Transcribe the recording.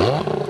Oh.